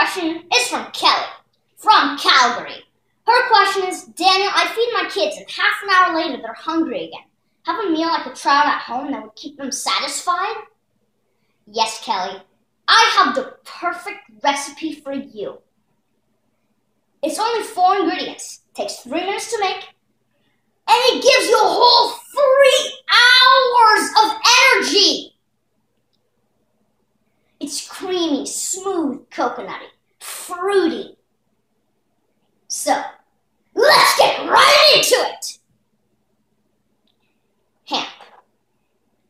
question is from Kelly from Calgary. Her question is Daniel, I feed my kids, and half an hour later they're hungry again. Have a meal I could try out at home that would keep them satisfied? Yes, Kelly. I have the perfect recipe for you. It's only four ingredients, takes three minutes to make, and it gives you a whole three hours of energy. Creamy, smooth, coconutty, fruity. So, let's get right into it. Hemp.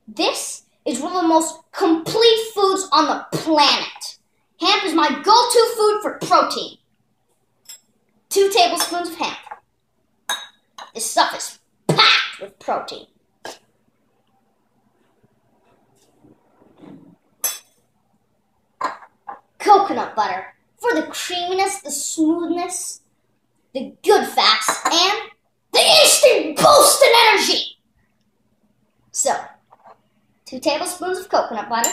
This is one of the most complete foods on the planet. Hemp is my go-to food for protein. Two tablespoons of hemp. This stuff is packed with protein. Coconut butter for the creaminess, the smoothness, the good fats, and the instant boost in energy. So, two tablespoons of coconut butter.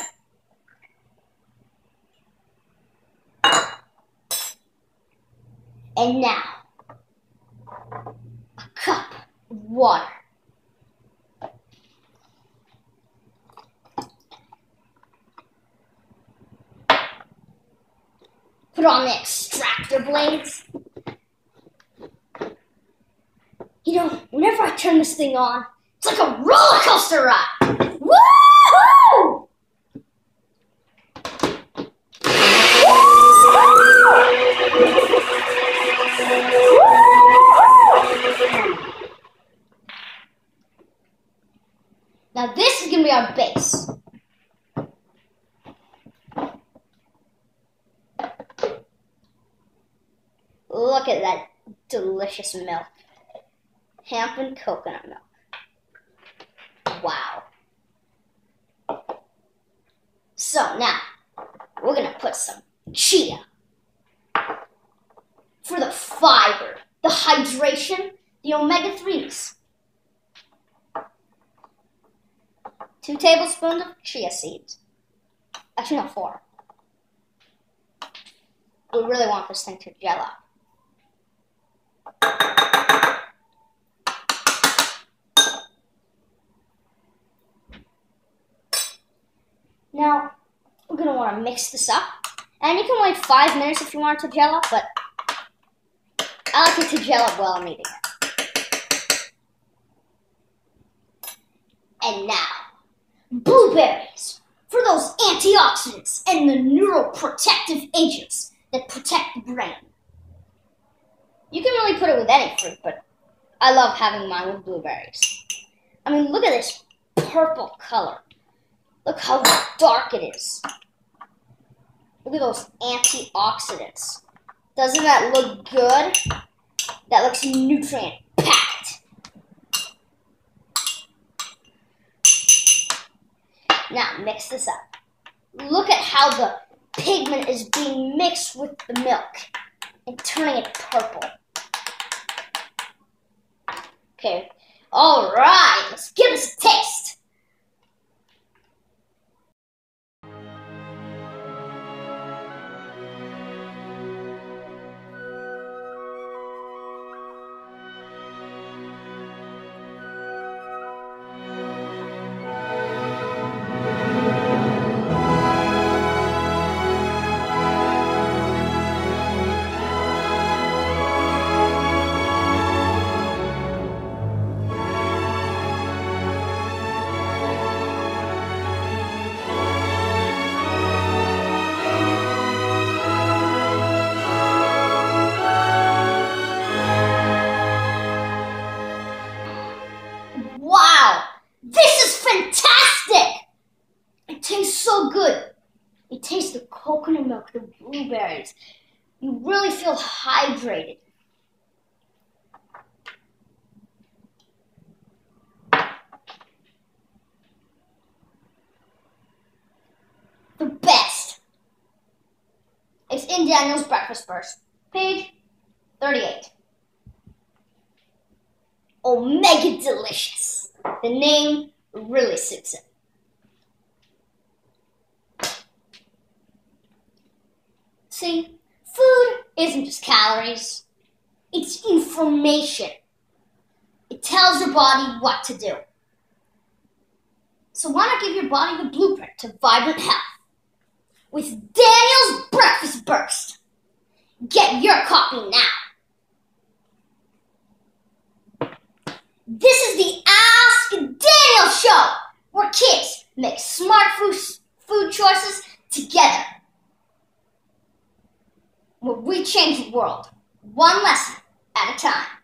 And now, a cup of water. Put on the extractor blades. You know, whenever I turn this thing on, it's like a roller coaster ride. Woohoo! Now this is gonna be our base. Look at that delicious milk. Hemp and coconut milk. Wow. So now, we're gonna put some chia. For the fiber, the hydration, the omega-3s. Two tablespoons of chia seeds. Actually, no, four. We really want this thing to gel up. Now, we're going to want to mix this up. And you can wait five minutes if you want it to gel up, but I like it to gel up while I'm eating it. And now, blueberries for those antioxidants and the neuroprotective agents that protect the brain. You can really put it with any fruit, but I love having mine with blueberries. I mean, look at this purple color. Look how dark it is. Look at those antioxidants. Doesn't that look good? That looks nutrient packed. Now mix this up. Look at how the pigment is being mixed with the milk and turning it purple. Okay, all right, let's give this a taste. Coconut milk, the blueberries. You really feel hydrated. The best. It's in Daniel's Breakfast Burst, page 38. Omega Delicious. The name really suits it. See, food isn't just calories, it's information. It tells your body what to do. So why not give your body the blueprint to vibrant health? With Daniel's Breakfast Burst. Get your copy now. This is the Ask Daniel Show, where kids make smart food, food choices together. Where we change the world, one lesson at a time.